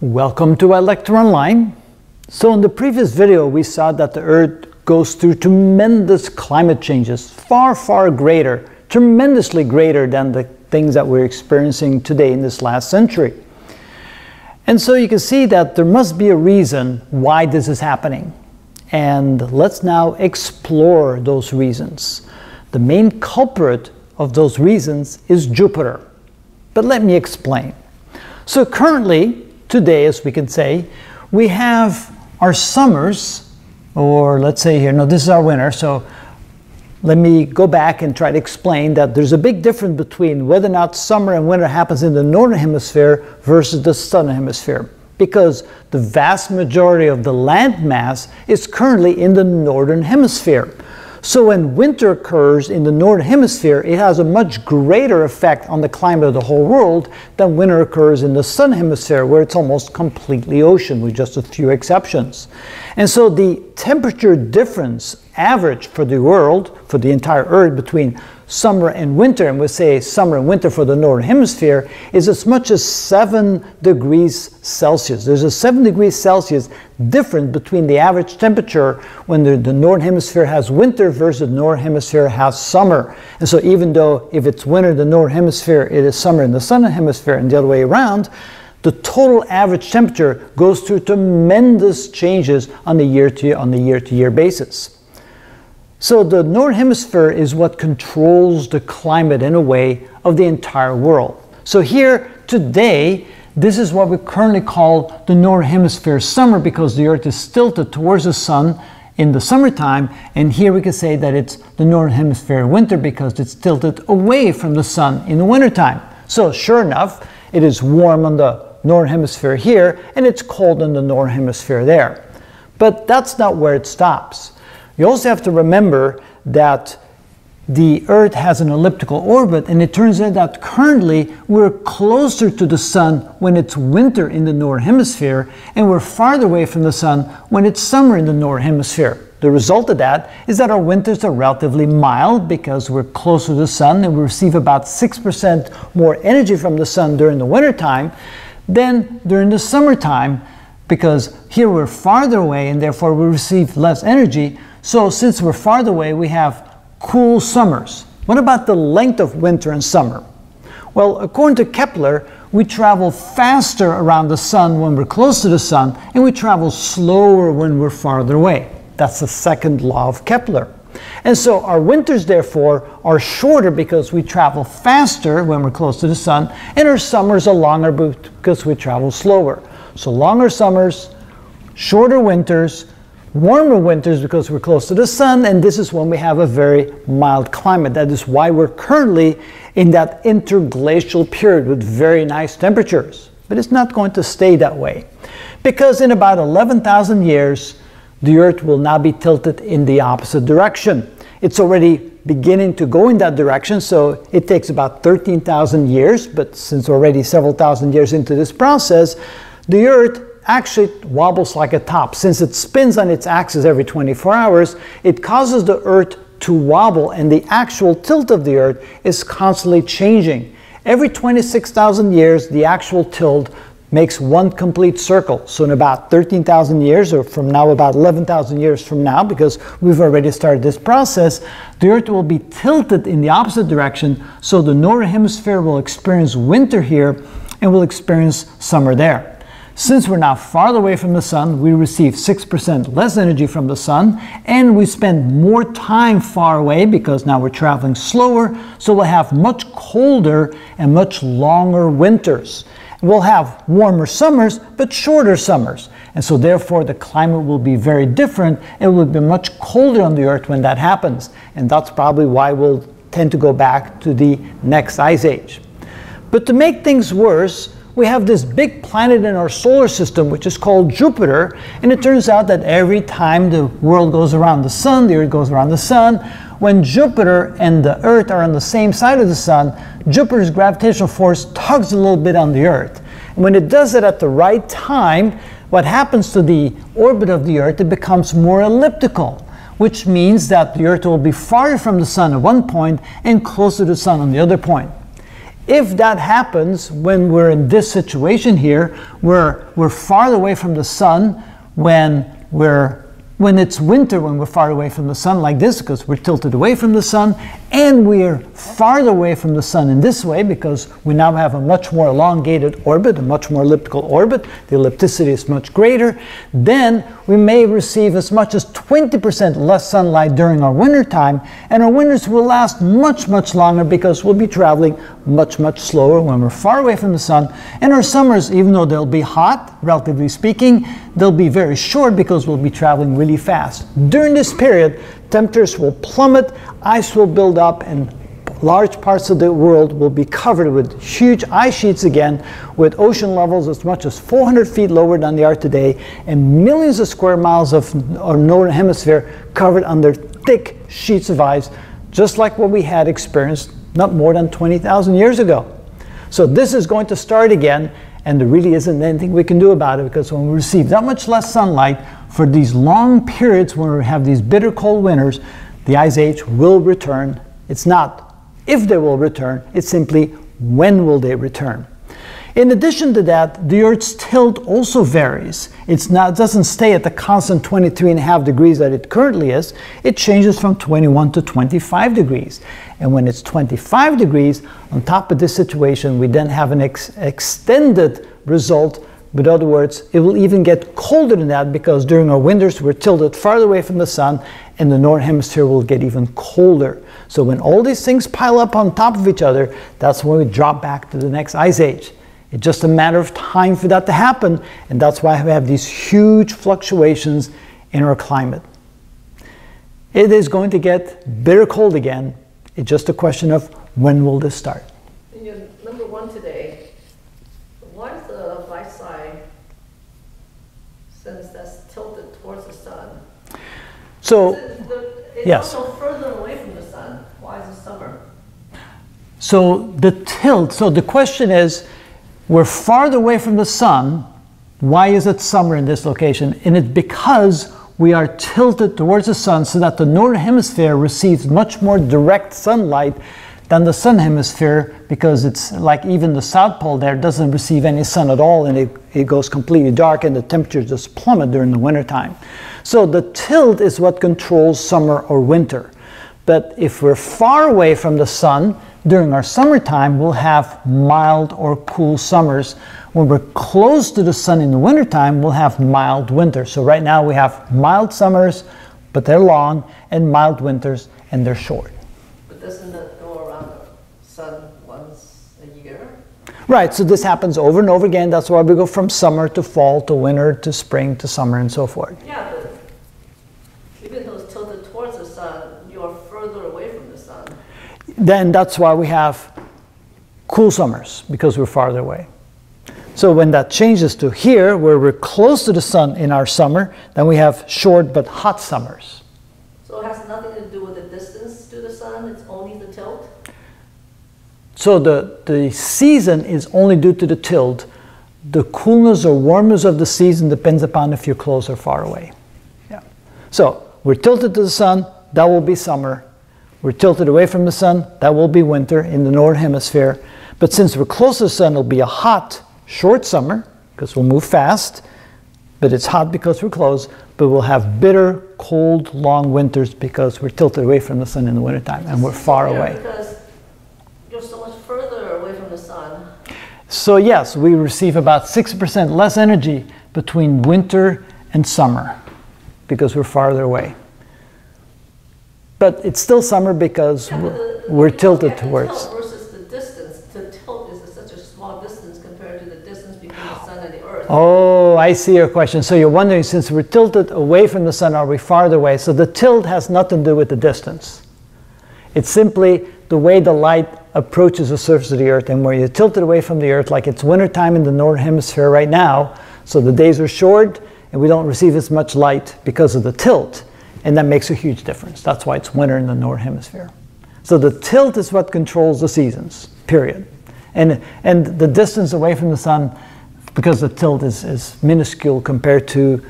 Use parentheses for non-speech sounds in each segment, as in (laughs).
Welcome to ilectureonline. So in the previous video we saw that the Earth goes through tremendous climate changes, far, far greater, tremendously greater than the things that we're experiencing today in this last century. And so you can see that there must be a reason why this is happening. And let's now explore those reasons. The main culprit of those reasons is Jupiter. But let me explain. So currently, today, as we can say, we have our summers, or let's say here, no, this is our winter. So let me go back and try to explain that there's a big difference between whether or not summer and winter happens in the northern hemisphere versus the southern hemisphere. Because the vast majority of the land mass is currently in the northern hemisphere. So when winter occurs in the northern hemisphere, it has a much greater effect on the climate of the whole world than winter occurs in the southern hemisphere, where it's almost completely ocean, with just a few exceptions. And so the temperature difference average for the world, for the entire Earth, between summer and winter, and we say summer and winter for the northern hemisphere, is as much as 7 degrees Celsius. There's a 7 degrees Celsius difference between the average temperature when the, the northern hemisphere has winter versus the northern hemisphere has summer. And so even though if it's winter in the northern hemisphere, it is summer in the southern hemisphere and the other way around, the total average temperature goes through tremendous changes on a year to year, on the year to year basis. So the northern hemisphere is what controls the climate in a way of the entire world. So here today, this is what we currently call the northern hemisphere summer because the earth is tilted towards the sun in the summertime and here we can say that it's the northern hemisphere winter because it's tilted away from the sun in the wintertime. So sure enough, it is warm on the northern hemisphere here and it's cold in the northern hemisphere there. But that's not where it stops. You also have to remember that the Earth has an elliptical orbit, and it turns out that currently we're closer to the Sun when it's winter in the Northern Hemisphere, and we're farther away from the Sun when it's summer in the Northern Hemisphere. The result of that is that our winters are relatively mild because we're closer to the Sun and we receive about 6% more energy from the Sun during the wintertime than during the summertime because here we're farther away and therefore we receive less energy. So since we're farther away, we have cool summers. What about the length of winter and summer? Well, according to Kepler, we travel faster around the sun when we're close to the sun, and we travel slower when we're farther away. That's the second law of Kepler. And so our winters, therefore, are shorter because we travel faster when we're close to the sun, and our summers are longer because we travel slower. So longer summers, shorter winters, warmer winters because we're close to the sun, and this is when we have a very mild climate. That is why we're currently in that interglacial period with very nice temperatures. But it's not going to stay that way. Because in about 11,000 years, the Earth will now be tilted in the opposite direction. It's already beginning to go in that direction, so it takes about 13,000 years, but since already several thousand years into this process, the Earth actually wobbles like a top. Since it spins on its axis every 24 hours, it causes the Earth to wobble and the actual tilt of the Earth is constantly changing. Every 26,000 years, the actual tilt makes one complete circle. So in about 13,000 years, or from now about 11,000 years from now, because we've already started this process, the Earth will be tilted in the opposite direction, so the northern hemisphere will experience winter here and will experience summer there. Since we're now farther away from the sun, we receive 6% less energy from the sun, and we spend more time far away because now we're traveling slower, so we'll have much colder and much longer winters. We'll have warmer summers, but shorter summers. And so therefore the climate will be very different. It will be much colder on the earth when that happens. And that's probably why we'll tend to go back to the next ice age. But to make things worse, we have this big planet in our solar system, which is called Jupiter. And it turns out that every time the world goes around the sun, the Earth goes around the sun, when Jupiter and the Earth are on the same side of the sun, Jupiter's gravitational force tugs a little bit on the Earth. And when it does it at the right time, what happens to the orbit of the Earth, it becomes more elliptical, which means that the Earth will be farther from the sun at one point and closer to the sun on the other point. If that happens when we're in this situation here, where we're farther away from the sun when we're when it's winter, when we're far away from the sun like this, because we're tilted away from the sun, and we're farther away from the sun in this way because we now have a much more elongated orbit, a much more elliptical orbit, the ellipticity is much greater, then we may receive as much as 20% less sunlight during our winter time, and our winters will last much, much longer because we'll be traveling much, much slower when we're far away from the sun, and our summers, even though they'll be hot, relatively speaking, they'll be very short because we'll be traveling really fast. During this period, temperatures will plummet, ice will build up, and large parts of the world will be covered with huge ice sheets again, with ocean levels as much as 400 feet lower than they are today, and millions of square miles of our northern hemisphere covered under thick sheets of ice, just like what we had experienced not more than 20,000 years ago. So this is going to start again, and there really isn't anything we can do about it because when we receive that much less sunlight for these long periods when we have these bitter cold winters, the ice age will return. It's not if they will return, it's simply when will they return. In addition to that, the Earth's tilt also varies. It's not, it doesn't stay at the constant 23.5 degrees that it currently is. It changes from 21 to 25 degrees. And when it's 25 degrees, on top of this situation, we then have an ex extended result. But in other words, it will even get colder than that because during our winters, we're tilted farther away from the sun and the northern hemisphere will get even colder. So when all these things pile up on top of each other, that's when we drop back to the next ice age. It's just a matter of time for that to happen, and that's why we have these huge fluctuations in our climate. It is going to get bitter cold again. It's just a question of when will this start. In your number one today, why is the light side, since that's tilted towards the sun? So, It's, the- it's yes. also further away from the sun. Why is it summer? so the tilt, so the question is, we're farther away from the sun. Why is it summer in this location? And it's because we are tilted towards the sun so that the northern hemisphere receives much more direct sunlight than the sun hemisphere because it's like even the south pole there doesn't receive any sun at all and it, it goes completely dark and the temperatures just plummet during the wintertime. So the tilt is what controls summer or winter. But if we're far away from the sun, during our summertime, we'll have mild or cool summers. When we're close to the sun in the wintertime, we'll have mild winters. So right now we have mild summers, but they're long, and mild winters, and they're short. But doesn't it go around the sun once a year? Right, so this happens over and over again. That's why we go from summer to fall to winter to spring to summer and so forth. Yeah, but even though it's tilted towards the sun, you're further away from the sun. Then that's why we have cool summers because we're farther away. So when that changes to here, where we're close to the sun in our summer, then we have short but hot summers. So it has nothing to do with the distance to the sun, it's only the tilt? So the, the season is only due to the tilt. The coolness or warmness of the season depends upon if you're close or far away. Yeah. So we're tilted to the sun, that will be summer. We're tilted away from the sun, that will be winter in the northern hemisphere. But since we're close to the sun, it'll be a hot, short summer because we'll move fast. But it's hot because we're close. But we'll have bitter, cold, long winters because we're tilted away from the sun in the wintertime and we're far away. Because you're so much further away from the sun. So yes, we receive about 6% less energy between winter and summer because we're farther away. But it's still summer because Yeah, we're, the- the- we're the tilted tilt- towards. Versus the distance, the tilt is such a small distance compared to the distance between the sun and the earth. Oh, I see your question. So you're wondering since we're tilted away from the sun, are we farther away? So the tilt has nothing to do with the distance. It's simply the way the light approaches the surface of the earth and where you're tilted away from the earth, like it's wintertime in the northern hemisphere right now, so the days are short and we don't receive as much light because of the tilt. And that makes a huge difference. That's why it's winter in the northern hemisphere. So the tilt is what controls the seasons, period. And, and the distance away from the sun, because the tilt is, is minuscule compared to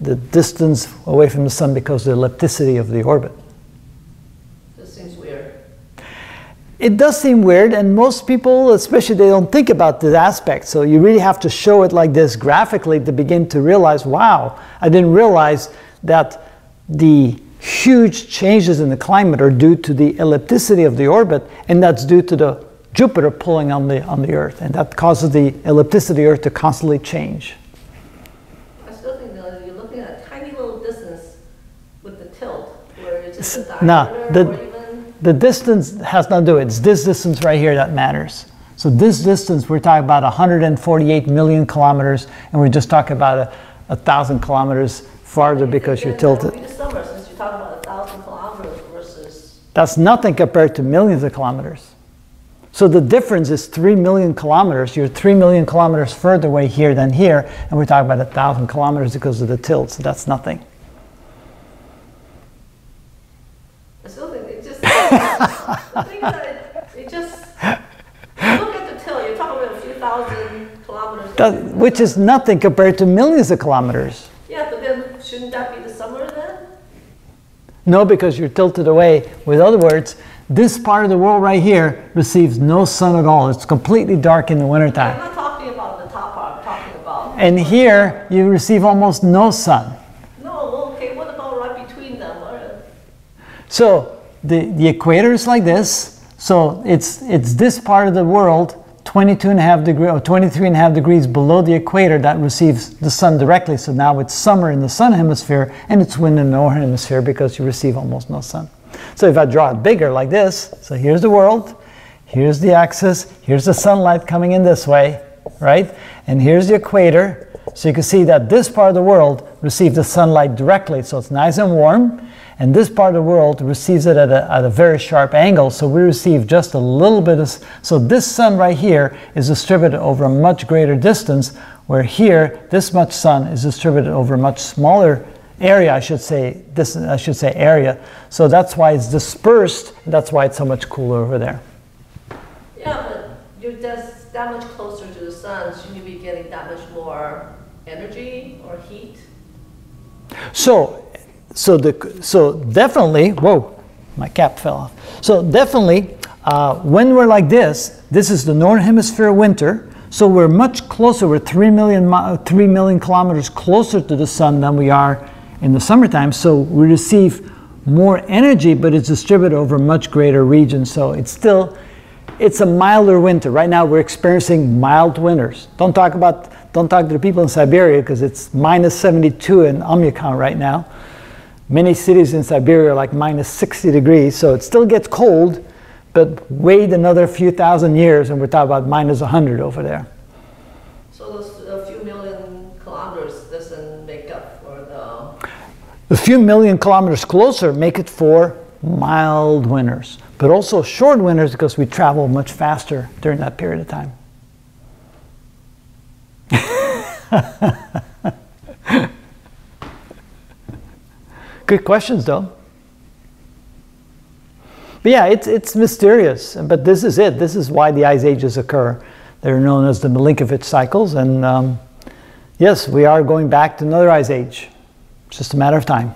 the distance away from the sun because of the ellipticity of the orbit. This seems weird. it does seem weird, and most people, especially, they don't think about this aspect. So you really have to show it like this graphically to begin to realize, wow, I didn't realize that the huge changes in the climate are due to the ellipticity of the orbit, and that's due to the Jupiter pulling on the on the Earth, and that causes the ellipticity of the Earth to constantly change. I still think though, you're looking at a tiny little distance with the tilt, where it's just a No, the- or even, The distance has nothing to do. It's this distance right here that matters. So this distance, we're talking about 148 million kilometers, and we're just talking about a, a thousand kilometers farther because you're tilted. summer, since you're talking about a thousand kilometers versus, That's nothing compared to millions of kilometers. So the difference is 3 million kilometers. You're 3 million kilometers further away here than here, and we're talking about a thousand kilometers because of the tilt, so that's nothing. I still think it just, (laughs) the thing is that it, it just, look at the tilt, you're talking about a few thousand kilometers. That, which is nothing compared to millions of kilometers. Yeah, but then shouldn't that be the summer then? No, because you're tilted away. With other words, this part of the world right here receives no sun at all. It's completely dark in the I'm wintertime. not talking about the top part, I'm talking about, And here, you receive almost no sun. no, okay, what about right between them? So the, the equator is like this. So it's, it's this part of the world, 22 and a half degree, or 23 and a half degrees below the equator that receives the sun directly. So now it's summer in the sun hemisphere and it's winter in the northern hemisphere because you receive almost no sun. So if I draw it bigger like this, so here's the world, here's the axis, here's the sunlight coming in this way, right? And here's the equator. So you can see that this part of the world receives the sunlight directly, so it's nice and warm. And this part of the world receives it at a, at a very sharp angle, so we receive just a little bit of. So this sun right here is distributed over a much greater distance, where here this much sun is distributed over a much smaller area. I should say this. I should say area. So that's why it's dispersed. and That's why it's so much cooler over there. Yeah, but you're just that much closer to the sun, shouldn't you be getting that much more energy or heat? So, so the so definitely. Whoa, my cap fell off. So definitely, uh, when we're like this, this is the northern hemisphere winter. So we're much closer. We're three million mi- three million kilometers closer to the sun than we are in the summertime. So we receive more energy, but it's distributed over much greater regions, So it's still it's a milder winter. Right now we're experiencing mild winters. Don't talk about don't talk to the people in Siberia because it's minus 72 in Oymyakon right now. Many cities in Siberia are like minus 60 degrees, so it still gets cold, but wait another few thousand years and we're talking about minus 100 over there. So those a few million kilometers doesn't make up for the, A few million kilometers closer make it for mild winters, but also short winters because we travel much faster during that period of time. (laughs) Good questions, though. But yeah, it's, it's mysterious, but this is it. This is why the ice ages occur. They're known as the Milankovitch cycles, and um, yes, we are going back to another ice age. It's just a matter of time.